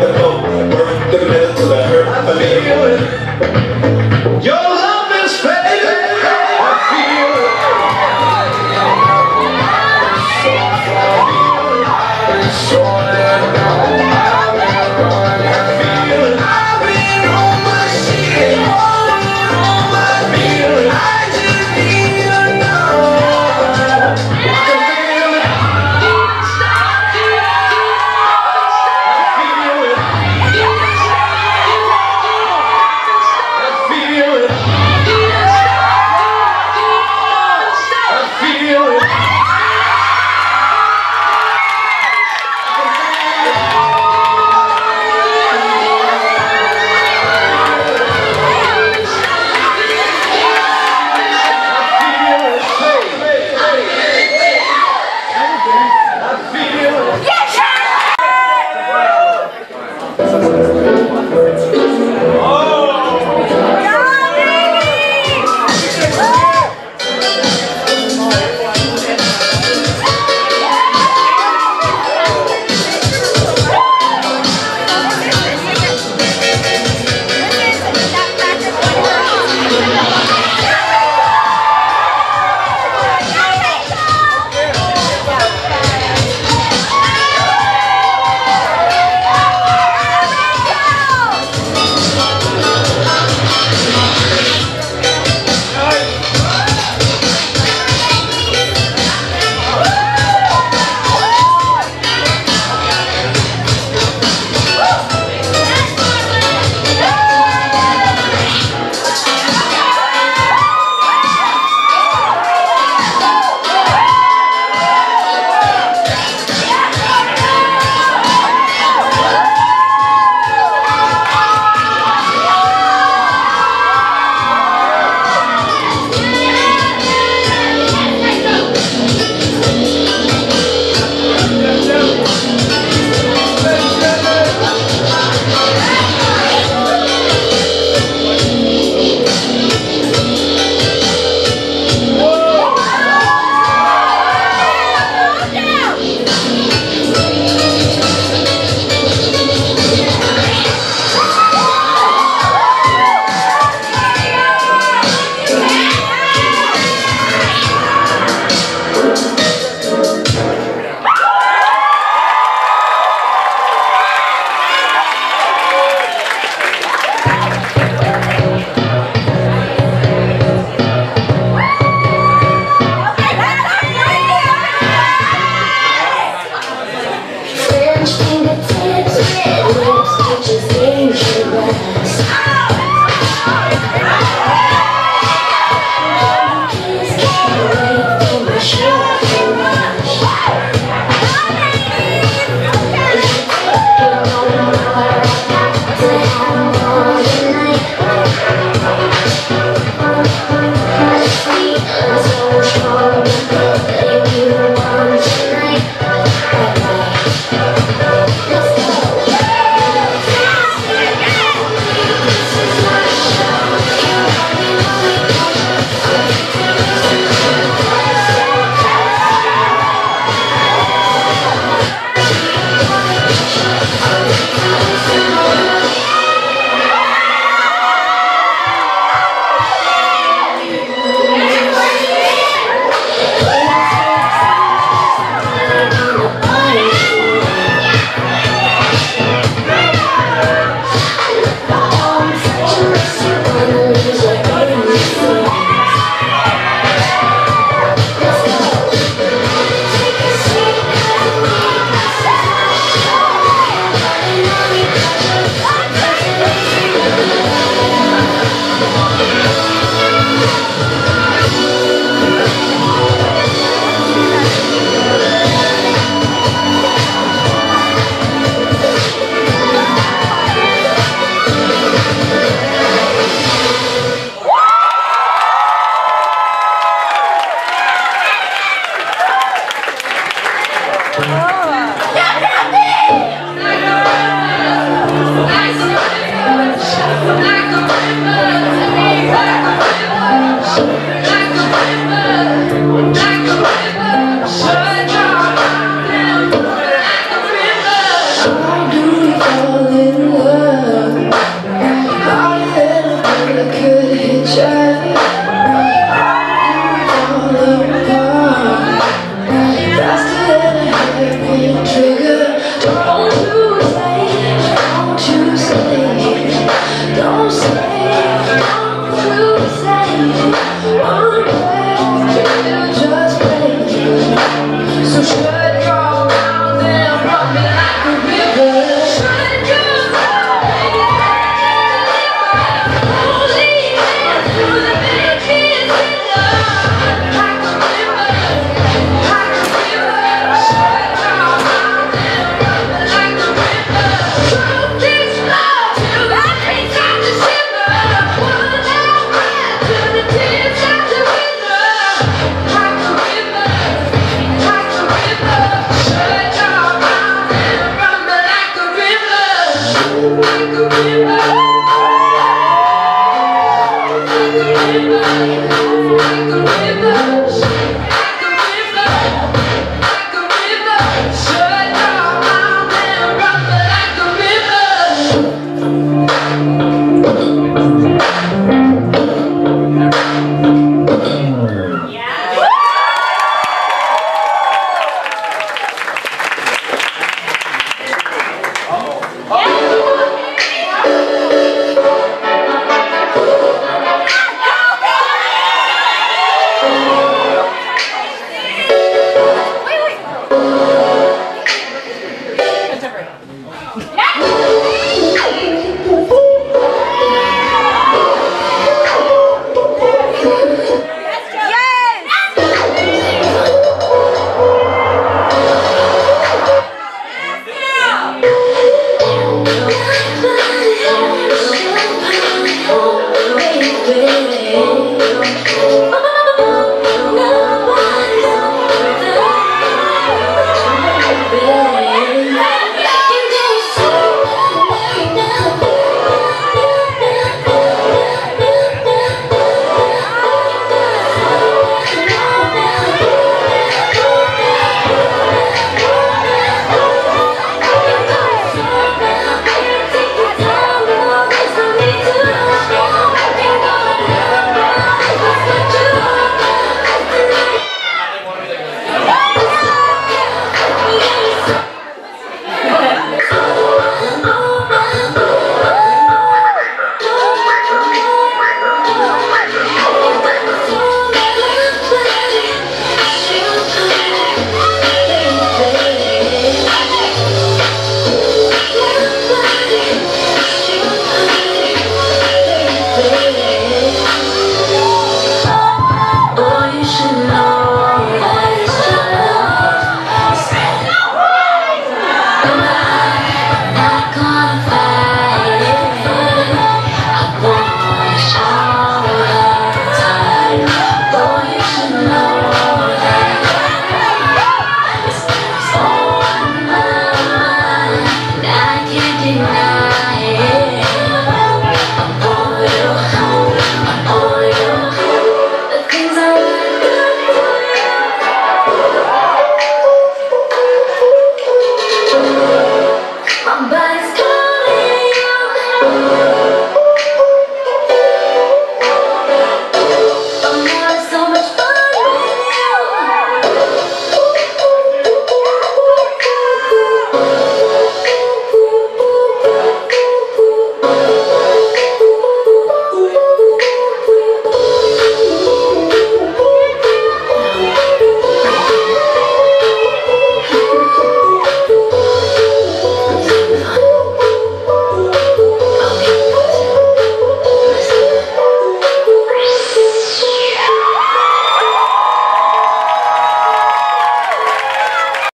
the work the middle I hurt. I feel